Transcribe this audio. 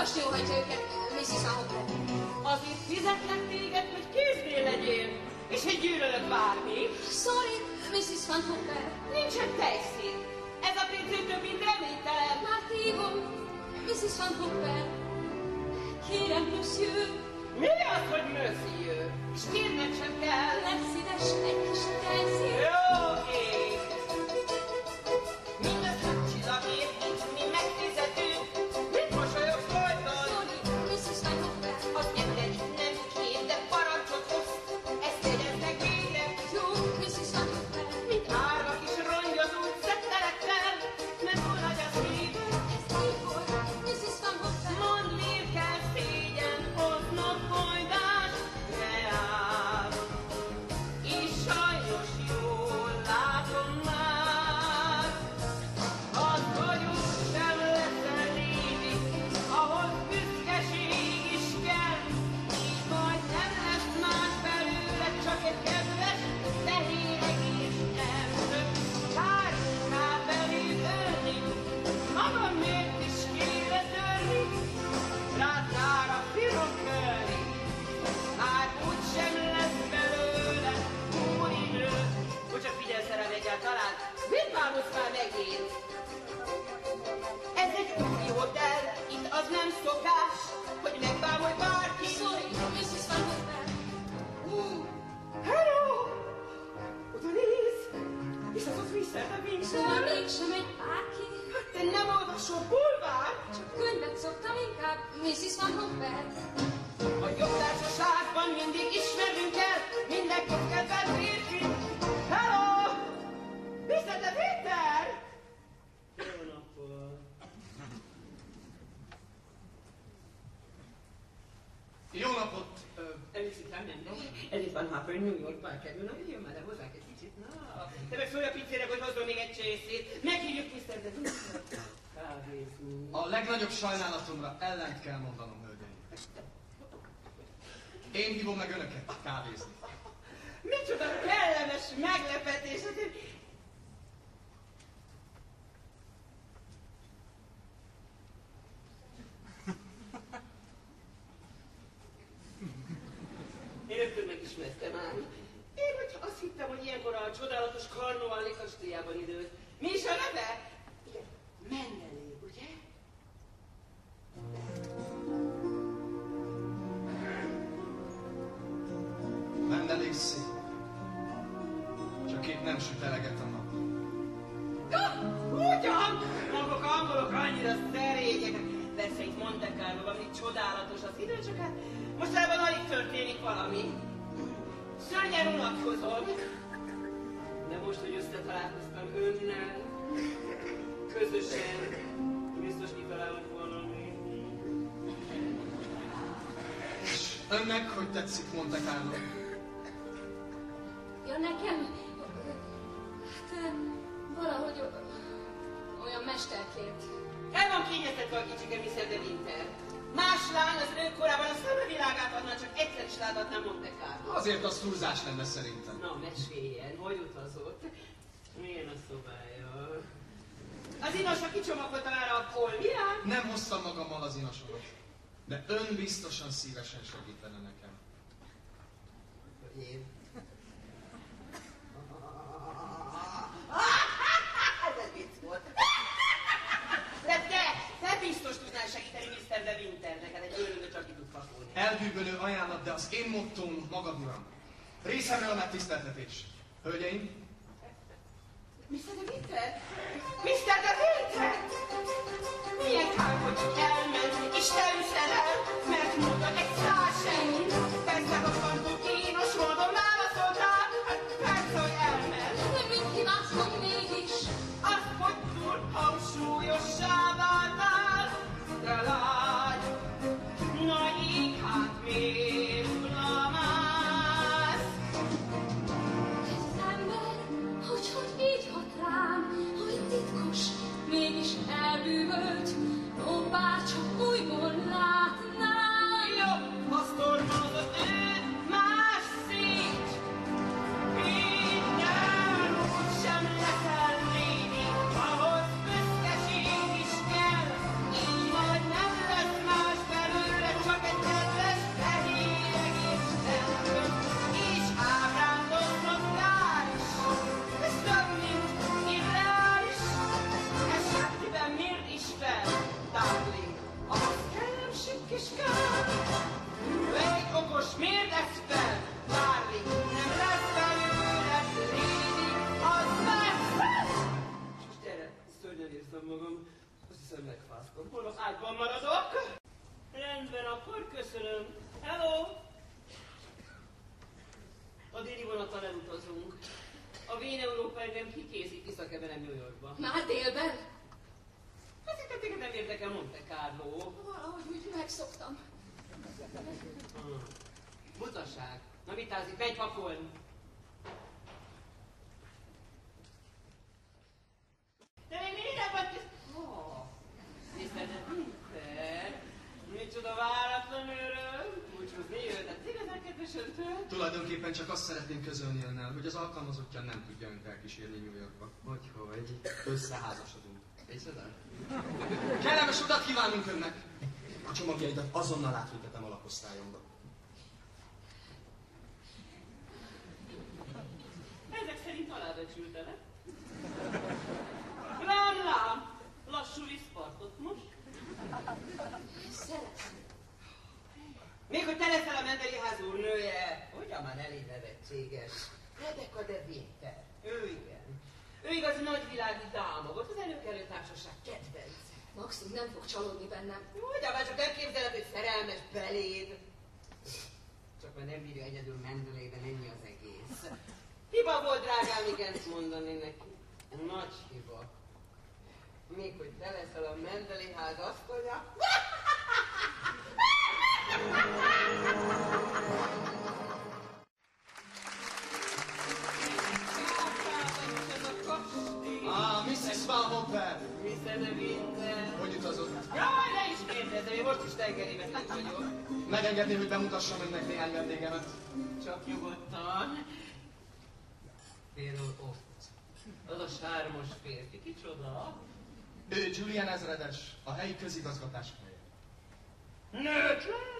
Hát olvasni óhajtja őket. Van Hopper. Azért fizetlek téged, hogy kéznél legyél. És hogy gyűlölök bármi. Sorry, Mrs. Van Hopper. Nincsen tejszín. Ez a pénző több mint reménytelen. Már hívom, Mrs. Van Hopper. Kérem, monsieur, Mi az, hogy monsieur? És az az Mr. De Vinci. Szóval mégsem egy bárki. Te nem olvasol bulvár? Csak könyvet szoktam inkább, Mrs. Van Hopper. A jobb társaságban mindig ismerünk el minden kedves férfi. Hello! Mr. De Winter! Jó napot! Jó napot! Ö, Emlékszik rám, nem? Edith Van Hopper New Yorkban kerül, na jöjjön már le hozzánk egy. Te meg szólj a pizzére, hogy hozzon még egy csészét. Meghívjuk. De. Kávézó. a legnagyobb sajnálatomra ellent kell mondanom, hölgyeim. Én hívom meg önöket kávézni. Micsoda kellemes meglepetés! Hát én- Én rögtön megismertem ám. Én hogy azt ilyenkor a csodálatos Karnovalli kastélyában időt. Mi is a neve? Igen, Mendelé, ugye? Mendelég szép. Csak itt nem süt eleget a nap. Ja, ugyan! Maguk angolok annyira szerények. Persze itt Monte Carlo valami csodálatos az idő, csak hát mostában alig történik valami. Szörnyen unatkozom. De most, hogy összetalálkoztam önnel, közösen, biztos kitalálunk valami. És önnek hogy tetszik Monte Carlo? Ja, nekem... Hát, valahogy olyan mesterkért. El van kényeztetve a kicsike Mr. De Winter. Más lány az ő korában a szemre világát adna, csak egyszer is láthatná Monte Carlo. Azért az túlzás lenne szerintem. Na, meséljen, hogy utazott? Milyen a szobája? Az inosra kicsomagolta már a polmiát? Nem hoztam magammal az inasomat. De ön biztosan szívesen segítene nekem. Én. Ez egy vicc volt. De te, te biztos tudnál segíteni Mr. De Winternek, hát egy őrülő csak ki tud pakolni. Elbűvölő mottóm magad uram. Részemről megtiszteltetés. Hölgyeim, Mr. De Winter? Mr. De Winter? Milyen kár, hogy elment, A déli vonattal elutazunk. A Vén Európa engem kikészít viszak velem New Yorkba. Már hát délben? Hát téged nem érdekel Monte Carlo. Valahogy úgy megszoktam. Hmm. Butaság. Na mit ázik? Menj pakolni! Tulajdonképpen csak azt szeretném közölni önnel, hogy az alkalmazottja nem tudja önt elkísérni New Yorkba. Hogy, hogy? Összeházasodunk. Micsoda? Kellemes utat kívánunk önnek! A csomagjaidat azonnal átültetem a Még hogy te leszel a Mendeli ház úrnője, hogyan már elég nevetséges. Rebecca de Winter. Ő igen. Ő igazi nagyvilági dáma volt, az előkelő társaság kedvence. Maxim nem fog csalódni bennem. Hogyan már csak elképzeled, hogy szerelmes beléd. Csak már nem bírja egyedül Mendelében, ennyi az egész. Hiba volt, drágám, igent mondani neki. Nagy hiba. Még hogy te leszel a Mendeli ház asztalja. Ah, Mrs. Van Hopper! Mr. de Winter. Hogy utazott? Jaj, ne is kérdezzem, én most is tengerémet itt vagyok. Megengedné, hogy bemutassam önnek néhány vendégemet? Csak nyugodtan. Például ott. Az a sármos férfi, kicsoda? Ő Julian ezredes, a helyi közigazgatás helye. Nőtlen?